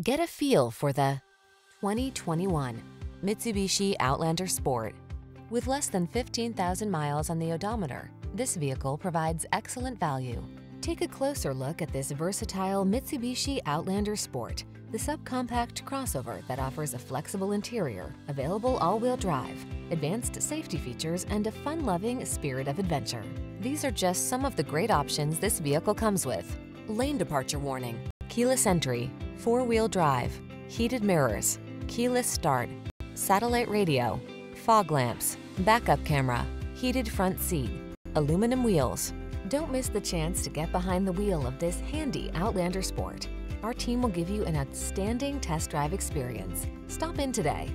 Get a feel for the 2021 Mitsubishi Outlander Sport. With less than 15,000 miles on the odometer, this vehicle provides excellent value. Take a closer look at this versatile Mitsubishi Outlander Sport, the subcompact crossover that offers a flexible interior, available all-wheel drive, advanced safety features, and a fun-loving spirit of adventure. These are just some of the great options this vehicle comes with. Lane departure warning, keyless entry, four-wheel drive, heated mirrors, keyless start, satellite radio, fog lamps, backup camera, heated front seat, aluminum wheels. Don't miss the chance to get behind the wheel of this handy Outlander Sport. Our team will give you an outstanding test drive experience. Stop in today.